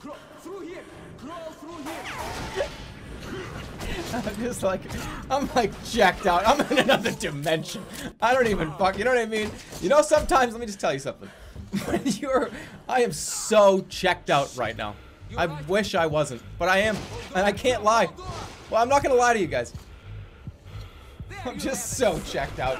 Crawl through here! Crawl through here! I'm just like, I'm like jacked out. I'm in another dimension. I don't even fuck. You know what I mean? You know, sometimes let me just tell you something. When you're, I am so checked out right now. I wish I wasn't, but I am, and I can't lie. Well, I'm not gonna lie to you guys. I'm just so checked out.